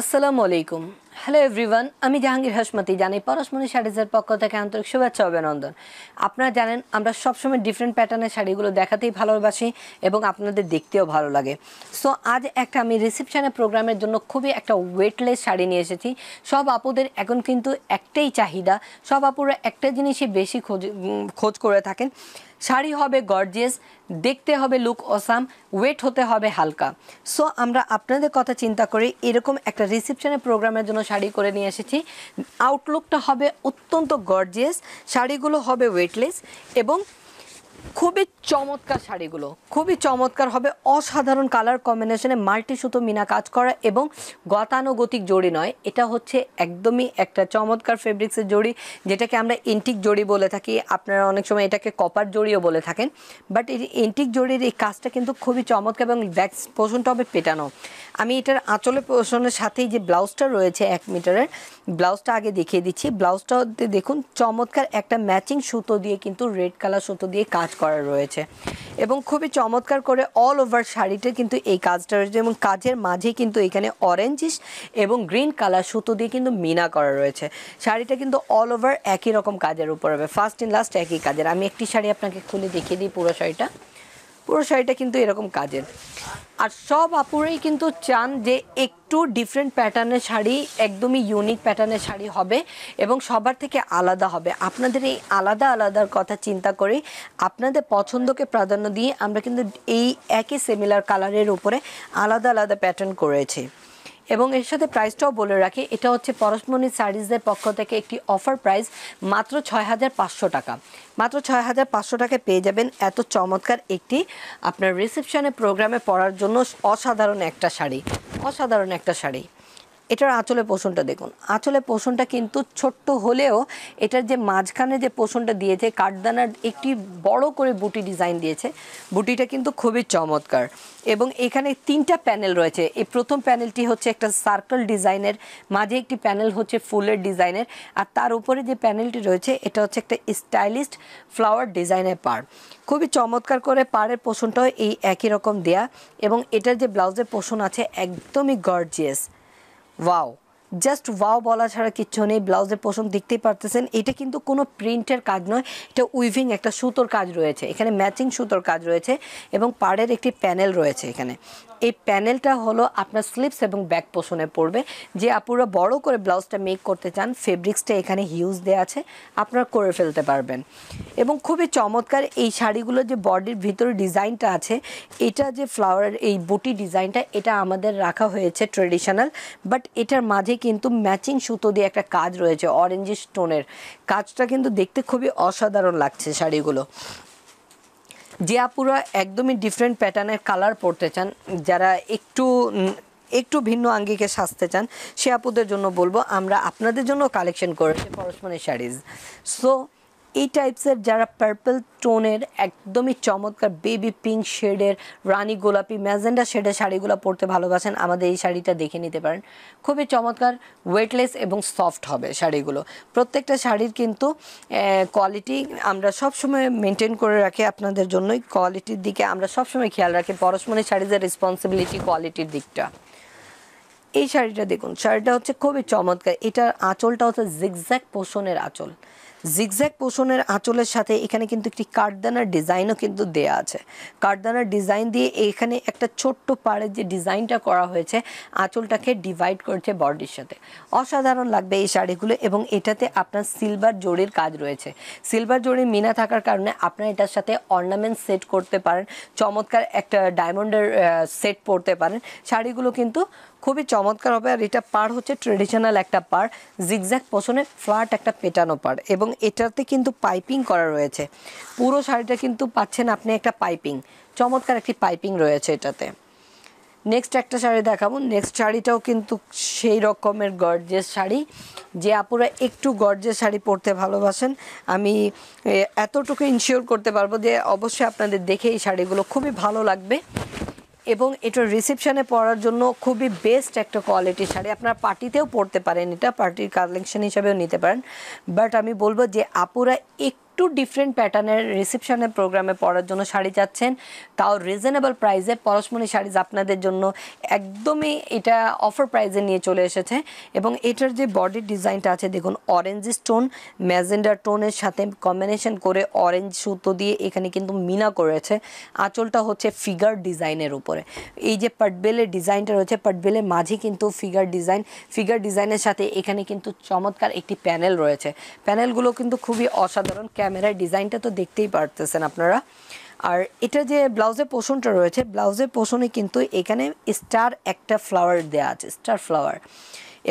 আসসালামু আলাইকুম। Hello everyone আমি জাহাঙ্গীর হাসমতি জানি পরশমণি শাড়িজের পক্ষ থেকে আন্তরিক শুভেচ্ছা অভিনন্দন। আপনারা জানেন, আমরা সবসময় ডিফারেন্ট প্যাটার্নের শাড়িগুলো দেখাতেই ভালোবাসি এবং আপনাদের দেখতেও ভালো লাগে। সো আজ একটা আমি রিসেপশনের প্রোগ্রামের জন্য খুবই একটা ওয়েটলেস শাড়ি নিয়ে এসেছি। সব আপুদের এখন কিন্তু একটাই চাহিদা, সব আপুরা একটা জিনিসই বেশি খোঁজ খোঁজ করে থাকেন। শাড়ি হবে গর্জিয়াস, দেখতে হবে লুক অসাম, ওয়েট হতে হবে হালকা। সো আমরা আপনাদের কথা চিন্তা করে এরকম একটা রিসেপশনের প্রোগ্রামের জন্য শাড়ি করে নিয়ে এসেছি। আউটলুকটা হবে অত্যন্ত গর্জিয়াস, শাড়িগুলো হবে ওয়েটলেস এবং খুবই চমৎকার শাড়িগুলো, খুবই চমৎকার হবে অসাধারণ কালার কম্বিনেশনে মাল্টি সুতো মিনা কাজ করা এবং গতানুগতিক জড়ি নয়, এটা হচ্ছে একদমই একটা চমৎকার ফেব্রিক্সের জড়ি, যেটাকে আমরা এন্টিক জড়ি বলে থাকি। আপনারা অনেক সময় এটাকে কপার জড়িও বলে থাকেন। বাট এই এন্টিক জড়ির এই কাজটা কিন্তু খুবই চমৎকার এবং ব্যাক পোষণটা হবে পেটানো। আমি এটার আঁচলে পোষণের সাথেই যে ব্লাউজটা রয়েছে এক মিটারের, ব্লাউজটা আগে দেখিয়ে দিচ্ছি। ব্লাউজটাতে দেখুন, চমৎকার একটা ম্যাচিং সুতো দিয়ে কিন্তু রেড কালার সুতো দিয়ে কাজ করা রয়েছে। এবং খুবই চমৎকার করে অল ওভার শাড়িতে কিন্তু এই কাজটা রয়েছে এবং কাজের মাঝে কিন্তু এখানে অরেঞ্জিস এবং গ্রিন কালার সুতো দিয়ে কিন্তু মিনা করা রয়েছে। শাড়িটা কিন্তু অল ওভার একই রকম কাজের উপর হবে। ফার্স্ট ইন লাস্ট একই কাজের। আমি একটি শাড়ি আপনাকে খুলে দেখিয়ে দিই পুরো শাড়িটা। পুরো শাড়িটা কিন্তু এরকম কাজের। আর সব আপুরাই কিন্তু চান যে একটু ডিফারেন্ট প্যাটার্নের শাড়ি, একদমই ইউনিক প্যাটার্নের শাড়ি হবে এবং সবার থেকে আলাদা হবে। আপনাদের এই আলাদা আলাদার কথা চিন্তা করে আপনাদের পছন্দকে প্রাধান্য দিয়ে আমরা কিন্তু এই একই সিমিলার কালারের উপরে আলাদা আলাদা প্যাটার্ন করেছি। এবং এর সাথে প্রাইসটাও বলে রাখি, এটা হচ্ছে পরশমণি সার্ভিসদের পক্ষ থেকে একটি অফার প্রাইস মাত্র ছয় হাজার পাঁচশো টাকা। মাত্র ছয় হাজার পাঁচশো টাকায় পেয়ে যাবেন এত চমৎকার একটি আপনার রিসেপশনে প্রোগ্রামে পড়ার জন্য অসাধারণ একটা শাড়ি, অসাধারণ একটা শাড়ি। এটার আঁচলে পোষণটা দেখুন। আঁচলে পোষণটা কিন্তু ছোট্ট হলেও এটার যে মাঝখানে যে পোষণটা দিয়েছে, কাঠদানার একটি বড় করে বুটি ডিজাইন দিয়েছে, বুটিটা কিন্তু খুবই চমৎকার। এবং এখানে তিনটা প্যানেল রয়েছে। এই প্রথম প্যানেলটি হচ্ছে একটা সার্কেল ডিজাইনের, মাঝে একটি প্যানেল হচ্ছে ফুলের ডিজাইনের, আর তার উপরে যে প্যানেলটি রয়েছে, এটা হচ্ছে একটা স্টাইলিস্ট ফ্লাওয়ার ডিজাইনের পার খুবই চমৎকার করে পাড়ের পোষণটাও এই একই রকম দেয়া, এবং এটার যে ব্লাউজের পোষণ আছে, একদমই গর্জিয়াস। ওয়াও জাস্ট ওয়াও বলা ছাড়া কিচ্ছু নেই, ব্লাউজের পোষণ দেখতেই পারতেছেন। এটা কিন্তু কোনো প্রিন্টের কাজ নয়, এটা উইভিং একটা সুতোর কাজ রয়েছে। এখানে ম্যাচিং সুতোর কাজ রয়েছে এবং পাড়ের একটি প্যানেল রয়েছে এখানে। এই প্যানেলটা হলো আপনার স্লিপস এবং ব্যাক পোষণে পড়বে। যে আপুরা বড় করে ব্লাউজটা মেক করতে চান ফেব্রিক্সটা এখানে হিউজ দেওয়া আছে, আপনারা করে ফেলতে পারবেন। এবং খুবই চমৎকার এই শাড়িগুলোর যে বডির ভিতরে ডিজাইনটা আছে, এটা যে ফ্লাওয়ারের এই বুটি ডিজাইনটা, এটা আমাদের রাখা হয়েছে ট্রেডিশনাল বাট এটার মাঝে কিন্তু ম্যাচিং সুতো দিয়ে একটা কাজ রয়েছে অরেঞ্জ স্টোনের। কাজটা কিন্তু দেখতে খুবই অসাধারণ লাগছে শাড়িগুলো। যে আপুরা একদমই ডিফারেন্ট প্যাটার্নের কালার পরতে চান, যারা একটু একটু ভিন্ন আঙ্গিকে সাজতে চান, সে আপুদের জন্য বলব, আমরা আপনাদের জন্য কালেকশন করেছি পরশমণি শাড়িজ। সো এই টাইপসের যারা পার্পল টোনের একদমই চমৎকার বেবি পিঙ্ক শেডের রানী গোলাপি ম্যাজেন্ডা শেডের শাড়িগুলো পরতে ভালোবাসেন, আমাদের এই শাড়িটা দেখে নিতে পারেন। খুবই চমৎকার ওয়েটলেস এবং সফট হবে শাড়িগুলো। প্রত্যেকটা শাড়ির কিন্তু কোয়ালিটি আমরা সবসময় মেনটেন করে রাখি আপনাদের জন্যই। কোয়ালিটির দিকে আমরা সবসময় খেয়াল রাখি, পরশমণি শাড়িজের রেসপন্সিবিলিটি কোয়ালিটির দিকটা। এই শাড়িটা দেখুন, শাড়িটা হচ্ছে খুবই চমৎকার। এটার আঁচলটা হচ্ছে জিগজ্যাক পোষণের আঁচল। জিগজ্যাক পোষণের আঁচলের সাথে এখানে কিন্তু একটি কাঠদানার ডিজাইনও কিন্তু দেয়া আছে। কাঠদানার ডিজাইন দিয়ে এখানে একটা ছোট্ট পাড়ের যে ডিজাইনটা করা হয়েছে, আঁচলটাকে ডিভাইড করেছে বডির সাথে। অসাধারণ লাগবে এই শাড়িগুলো এবং এটাতে আপনার সিলভার জড়ির কাজ রয়েছে। সিলভার জড়ির মিনা থাকার কারণে আপনার এটার সাথে অর্নামেন্ট সেট করতে পারেন, চমৎকার একটা ডায়মন্ডের সেট পরতে পারেন। শাড়িগুলো কিন্তু খুবই চমৎকার হবে আর এটা পার হচ্ছে ট্রেডিশনাল একটা পার জিগজ্যাক পোষণে ফ্লাট একটা পেটানো পার এবং এটাতে কিন্তু পাইপিং করা রয়েছে। পুরো শাড়িটা কিন্তু পাচ্ছেন আপনি একটা পাইপিং চমৎকার একটি পাইপিং রয়েছে এটাতে। নেক্সট একটা শাড়ি দেখাবো। নেক্সট শাড়িটাও কিন্তু সেই রকমের গর্জেস শাড়ি। যে আপুরা একটু গর্জেস শাড়ি পরতে ভালোবাসেন, আমি এতটুকু ইনশিওর করতে পারব যে অবশ্যই আপনাদের দেখে এই শাড়িগুলো খুবই ভালো লাগবে। এবং এটা রিসেপশনে পড়ার জন্য খুবই বেস্ট একটা কোয়ালিটি শাড়ি। আপনার পার্টিতেও পড়তে পারেন, এটা পার্টির কালেকশন হিসাবেও নিতে পারেন। বাট আমি বলব যে আপুরা একটু একটু ডিফারেন্ট প্যাটার্নের রিসেপশনের প্রোগ্রামে পরার জন্য শাড়ি চাচ্ছেন। তাও রিজনেবল প্রাইসে পরশমণি শাড়িজ আপনাদের জন্য একদমই এটা অফার প্রাইসে নিয়ে চলে এসেছে। এবং এটার যে বডির ডিজাইনটা আছে, দেখুন অরেঞ্জ স্টোন ম্যাজেন্ডার টোনের সাথে কম্বিনেশন করে অরেঞ্জ সুতো দিয়ে এখানে কিন্তু মিনা করেছে। আঁচলটা হচ্ছে ফিগার ডিজাইনের উপরে। এই যে পাটবেলের ডিজাইনটা রয়েছে, পাটবেলের মাঝে কিন্তু ফিগার ডিজাইন ফিগার ডিজাইনের সাথে এখানে কিন্তু চমৎকার একটি প্যানেল রয়েছে। প্যানেলগুলো কিন্তু খুবই অসাধারণ। ক্যামেরার ডিজাইনটা তো দেখতেই পারতেছেন আপনারা। আর এটা যে ব্লাউজের পোষণটা রয়েছে, ব্লাউজের পোষণে কিন্তু এখানে স্টার একটা ফ্লাওয়ার দেওয়া আছে, স্টার ফ্লাওয়ার।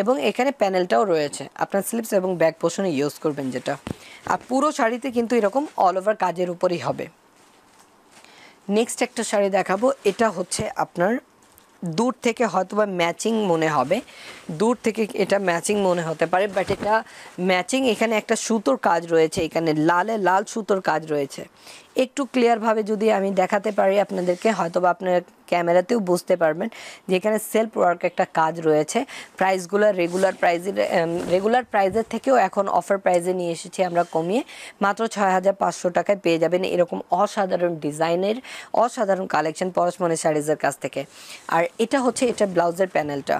এবং এখানে প্যানেলটাও রয়েছে, আপনার স্লিপস এবং ব্যাক পোষণে ইউজ করবেন যেটা। আর পুরো শাড়িতে কিন্তু এরকম অল ওভার কাজের উপরই হবে। নেক্সট একটা শাড়ি দেখাবো, এটা হচ্ছে আপনার দূর থেকে হয়তো বা ম্যাচিং মনে হবে। দূর থেকে এটা ম্যাচিং মনে হতে পারে বাট এটা ম্যাচিং এখানে একটা সুতোর কাজ রয়েছে, এখানে লালে লাল সুতোর কাজ রয়েছে। একটু ক্লিয়ারভাবে যদি আমি দেখাতে পারি আপনাদেরকে হয়তো বা আপনার ক্যামেরাতেও বুঝতে পারবেন যে এখানে সেলফ ওয়ার্ক একটা কাজ রয়েছে। প্রাইসগুলো রেগুলার প্রাইজের রেগুলার প্রাইজের থেকেও এখন অফার প্রাইজে নিয়ে এসেছি আমরা কমিয়ে। মাত্র ছয় হাজার পাঁচশো টাকায় পেয়ে যাবেন এরকম অসাধারণ ডিজাইনের, অসাধারণ কালেকশন পরশমণি শাড়িজের কাছ থেকে। আর এটা হচ্ছে, এটা ব্লাউজের প্যানেলটা।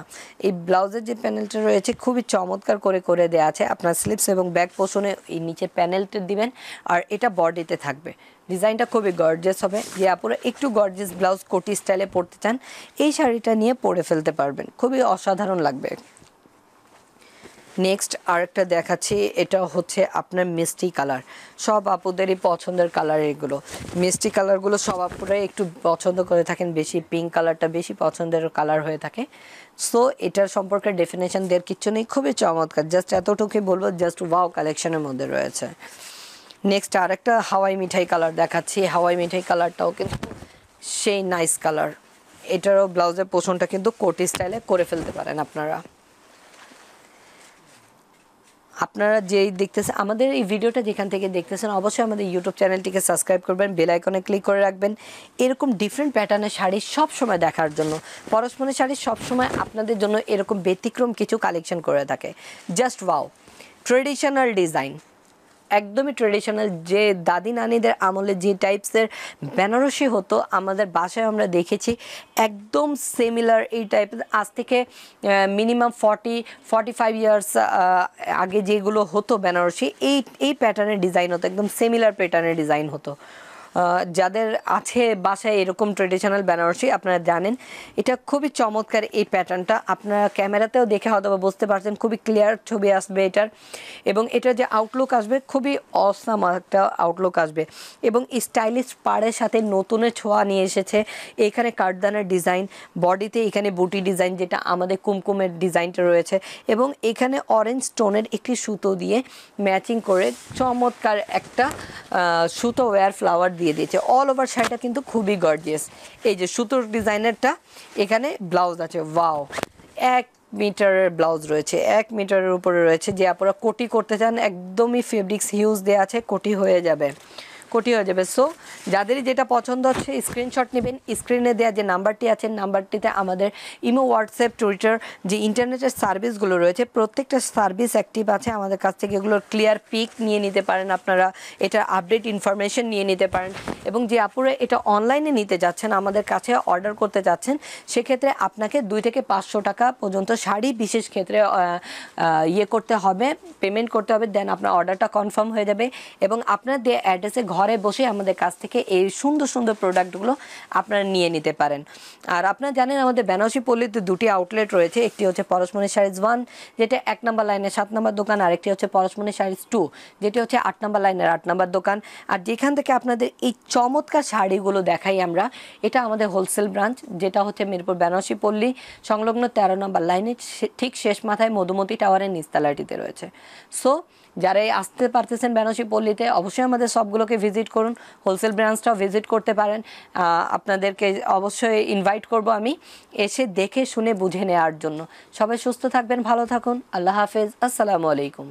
এই ব্লাউজের যে প্যানেলটা রয়েছে, খুবই চমৎকার করে করে দেওয়া আছে। আপনার স্লিপস এবং ব্যাক পোষণে এই নিচে প্যানেলটা দিবেন, আর এটা বডিতে থাকবে। ডিজাইনটা খুবই গর্জেস হবে। যে আপুরা একটু গর্জেস ব্লাউজ কোটি স্টাইলে পরতে চান, এই শাড়িটা নিয়ে পরে ফেলতে পারবেন। খুবই অসাধারণ লাগবে। নেক্সট আরেকটা দেখাচ্ছি, এটা হচ্ছে আপনার মিষ্টি কালার। সব আপুদেরই পছন্দের কালার এগুলো। মিষ্টি কালারগুলো সব আপুরাই একটু পছন্দ করে থাকেন, বেশি পিঙ্ক কালারটা বেশি পছন্দের কালার হয়ে থাকে। সো এটার সম্পর্কে ডেফিনেশন দেওয়ার কিচ্ছু নেই, খুবই চমৎকার। জাস্ট এতটুকুই বলব জাস্ট ওয়াও কালেকশনের মধ্যে রয়েছে। নেক্সট আরেকটা হাওয়াই মিঠাই কালার দেখাচ্ছি। হাওয়াই মিঠাই কালারটাও কিন্তু সেই নাইস কালার এটারও ব্লাউজের পোষণটা কিন্তু কোটি স্টাইলে করে ফেলতে পারেন আপনারা। আপনারা যেই দেখতেছেন আমাদের এই ভিডিওটা যেখান থেকে দেখতেছেন, অবশ্যই আমাদের ইউটিউব চ্যানেলটিকে সাবস্ক্রাইব করবেন বেল আইকনে ক্লিক করে রাখবেন। এরকম ডিফারেন্ট প্যাটার্নের শাড়ি সব সময় দেখার জন্য পরশমণি শাড়ি সব সময় আপনাদের জন্য এরকম ব্যতিক্রম কিছু কালেকশন করে থাকে। জাস্ট ওয়াও ট্রেডিশনাল ডিজাইন একদমই ট্রেডিশনাল যে দাদি নানিদের আমলে যে টাইপসের বেনারসি হতো, আমাদের বাসায় আমরা দেখেছি একদম সিমিলার এই টাইপের আজ থেকে minimum forty forty five years আগে যেগুলো হতো বেনারসি, এই এই প্যাটার্নের ডিজাইন হতো, একদম সিমিলার প্যাটার্নের ডিজাইন হতো। যাদের আছে বাসায় এরকম ট্রেডিশনাল বেনারসি, আপনারা জানেন। এটা খুবই চমৎকার এই প্যাটার্নটা আপনারা ক্যামেরাতেও দেখে হয়তো বা বুঝতে পারছেন, খুবই ক্লিয়ার ছবি আসবে এটার। এবং এটার যে আউটলুক আসবে, খুবই অসাম একটা আউটলুক আসবে। এবং স্টাইলিশ পাড়ের সাথে নতুনের ছোঁয়া নিয়ে এসেছে। এখানে কাঠদানের ডিজাইন বডিতে এখানে বুটি ডিজাইন যেটা আমাদের কুমকুমের ডিজাইনটা রয়েছে। এবং এখানে অরেঞ্জ স্টোনের একটি সুতো দিয়ে ম্যাচিং করে চমৎকার একটা সুতো ওয়্যার ফ্লাওয়ার দিয়ে দিয়েছে। অল ওভার শাড়িটা কিন্তু খুবই গর্জিয়াস এই যে সুতোর ডিজাইনারটা, এখানে ব্লাউজ আছে। ওয়াও এক মিটারের ব্লাউজ রয়েছে। এক মিটারের উপরে রয়েছে। যে আপনারা কোটি করতে চান, একদমই ফেব্রিক্স হিউজ দেওয়া আছে, কোটি হয়ে যাবে। কোটি হয়ে যাবে। সো যাদেরই যেটা পছন্দ হচ্ছে স্ক্রিনশট নেবেন। স্ক্রিনে দেওয়া যে নাম্বারটি আছে নাম্বারটিতে আমাদের ইমো হোয়াটসঅ্যাপ টুইটার যে ইন্টারনেটের সার্ভিসগুলো রয়েছে, প্রত্যেকটা সার্ভিস অ্যাক্টিভ আছে আমাদের কাছ থেকে। এগুলোর ক্লিয়ার পিক নিয়ে নিতে পারেন আপনারা। এটা আপডেট ইনফরমেশন নিয়ে নিতে পারেন। এবং যে আপুরা এটা অনলাইনে নিতে যাচ্ছেন, আমাদের কাছে অর্ডার করতে যাচ্ছেন, সেক্ষেত্রে আপনাকে দুই থেকে পাঁচশো টাকা পর্যন্ত শাড়ি বিশেষ ক্ষেত্রে ইয়ে করতে হবে পেমেন্ট করতে হবে। দেন আপনার অর্ডারটা কনফার্ম হয়ে যাবে। এবং আপনার যে অ্যাড্রেসে ঘর ঘরে বসে আমাদের কাছ থেকে এই সুন্দর সুন্দর প্রোডাক্টগুলো আপনারা নিয়ে নিতে পারেন। আর আপনারা জানেন আমাদের বেনারসি পল্লীতে দুটি আউটলেট রয়েছে, একটি হচ্ছে পরশমণি শাড়িজ ওয়ান যেটা এক নম্বর লাইনের সাত নম্বর দোকান, আর একটি হচ্ছে পরশমণি শাড়িজ টু যেটি হচ্ছে আট নম্বর লাইনের আট নম্বর দোকান। আর যেখান থেকে আপনাদের এই চমৎকার শাড়িগুলো দেখাই আমরা, এটা আমাদের হোলসেল ব্রাঞ্চ যেটা হচ্ছে মিরপুর বেনারসি পল্লী, সংলগ্ন তেরো নম্বর লাইনে ঠিক শেষ মাথায় মধুমতি টাওয়ারের নিস্তালাটিতে রয়েছে। সো যারা আসতে পারতেছেন বেনারসি পল্লীতে, অবশ্যই আমাদের সবগুলোকে ভিজিট করুন হোলসেল ব্রাঞ্চটাও ভিজিট করতে পারেন। আপনাদেরকে অবশ্যই ইনভাইট করব আমি, এসে দেখে শুনে বুঝে নেওয়ার জন্য। সবাই সুস্থ থাকবেন, ভালো থাকুন, আল্লাহ হাফেজ, আসসালামু আলাইকুম।